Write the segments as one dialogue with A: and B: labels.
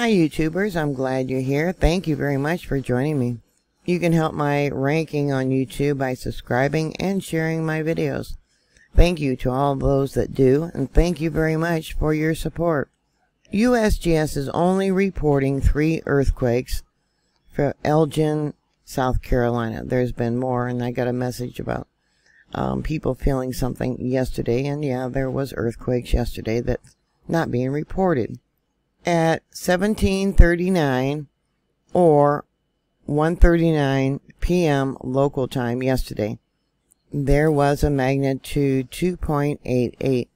A: Hi YouTubers, I'm glad you're here. Thank you very much for joining me. You can help my ranking on YouTube by subscribing and sharing my videos. Thank you to all those that do, and thank you very much for your support. USGS is only reporting three earthquakes for Elgin, South Carolina. There's been more, and I got a message about um, people feeling something yesterday, and yeah, there was earthquakes yesterday that's not being reported. At 1739 or 1.39 p.m. local time yesterday, there was a magnitude 2.88.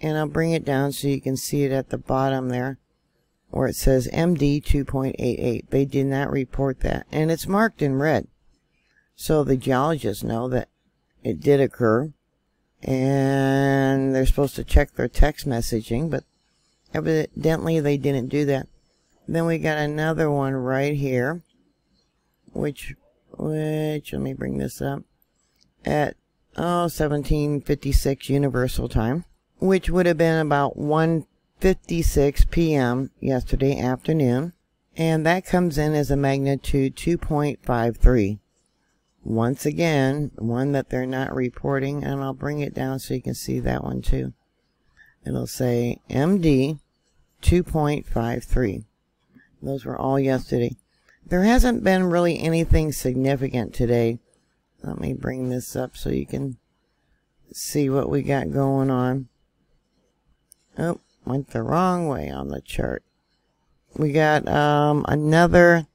A: And I'll bring it down so you can see it at the bottom there where it says MD 2.88. They did not report that. And it's marked in red. So the geologists know that it did occur. And they're supposed to check their text messaging, but evidently they didn't do that. Then we got another one right here which, which, let me bring this up, at, oh, 1756 Universal Time, which would have been about 1.56 p.m. yesterday afternoon, and that comes in as a magnitude 2.53. Once again, one that they're not reporting, and I'll bring it down so you can see that one too. It'll say MD 2.53. Those were all yesterday. There hasn't been really anything significant today. Let me bring this up so you can see what we got going on. Oh, went the wrong way on the chart. We got um, another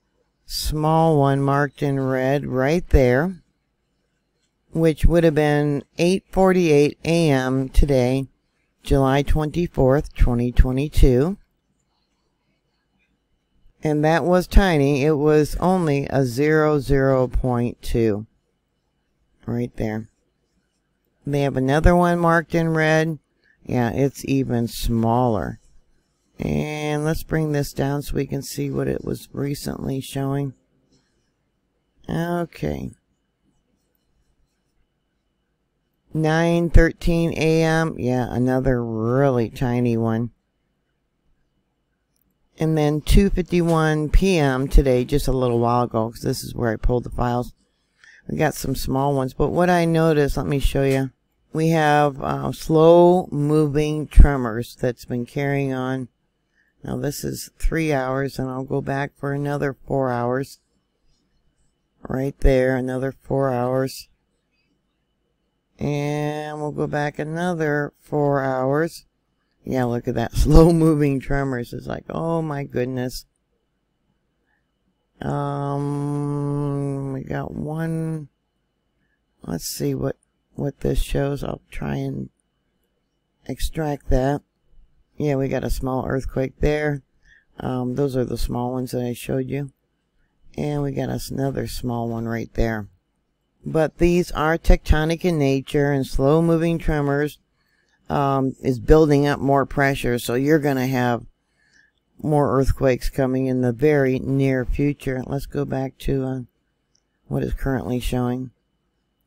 A: small one marked in red right there, which would have been 8.48 a.m. today, July 24th, 2022 and that was tiny. It was only a 0, 0.2 right there. They have another one marked in red. Yeah, it's even smaller. And let's bring this down so we can see what it was recently showing. Okay. 9.13 a.m. Yeah, another really tiny one. And then 2.51 p.m. today, just a little while ago, because this is where I pulled the files. We got some small ones, but what I noticed, let me show you. We have uh, slow moving tremors that's been carrying on. Now this is three hours, and I'll go back for another four hours. Right there, another four hours. And we'll go back another four hours. Yeah, look at that. Slow moving tremors. It's like, oh my goodness. Um, we got one. Let's see what, what this shows. I'll try and extract that. Yeah, we got a small earthquake there. Um, those are the small ones that I showed you. And we got us another small one right there. But these are tectonic in nature and slow moving tremors um, is building up more pressure, so you're going to have more earthquakes coming in the very near future. Let's go back to uh, what is currently showing.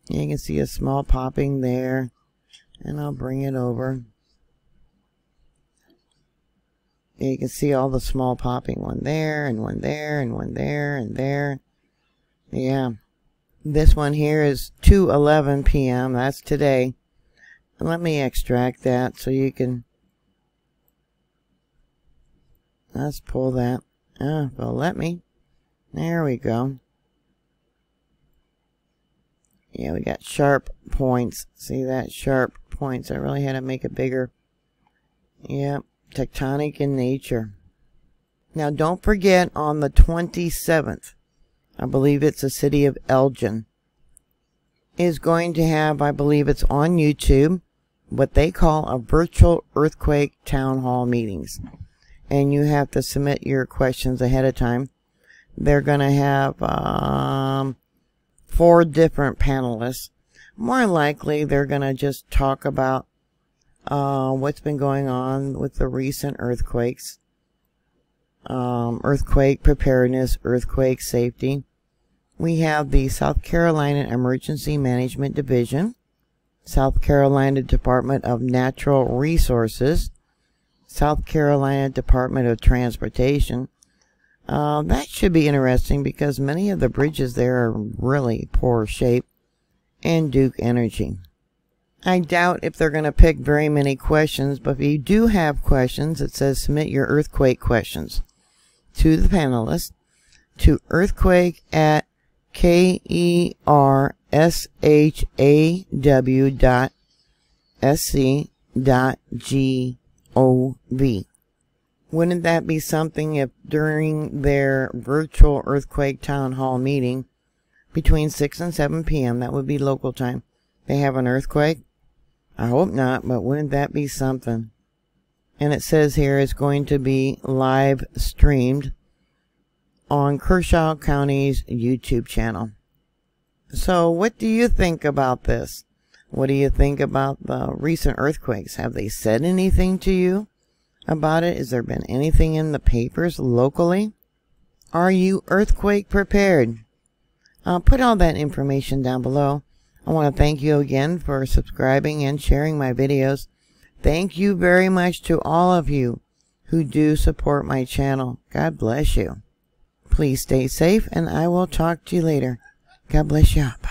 A: You can see a small popping there, and I'll bring it over. You can see all the small popping, one there, and one there, and one there, and there. Yeah. This one here is 2.11 p.m. That's today. Let me extract that so you can... Let's pull that. Ah, well, let me. There we go. Yeah, we got sharp points. See that? Sharp points. I really had to make it bigger. Yep, tectonic in nature. Now, don't forget on the 27th, I believe it's the city of Elgin, is going to have, I believe it's on YouTube, what they call a virtual earthquake town hall meetings. And you have to submit your questions ahead of time. They're going to have um, four different panelists. More likely, they're going to just talk about uh, what's been going on with the recent earthquakes, um, earthquake preparedness, earthquake safety. We have the South Carolina Emergency Management Division South Carolina Department of Natural Resources, South Carolina Department of Transportation. Uh, that should be interesting because many of the bridges there are really poor shape. And Duke Energy. I doubt if they're going to pick very many questions, but if you do have questions, it says submit your earthquake questions to the panelists to earthquake at k-e-r-s-h-a-w dot s-c dot g-o-v. Wouldn't that be something if during their virtual earthquake town hall meeting between 6 and 7 p.m., that would be local time, they have an earthquake? I hope not, but wouldn't that be something? And it says here it's going to be live streamed on Kershaw County's YouTube channel. So, what do you think about this? What do you think about the recent earthquakes? Have they said anything to you about it? Has there been anything in the papers locally? Are you earthquake prepared? I'll put all that information down below. I want to thank you again for subscribing and sharing my videos. Thank you very much to all of you who do support my channel. God bless you. Please stay safe and I will talk to you later. God bless. Bye.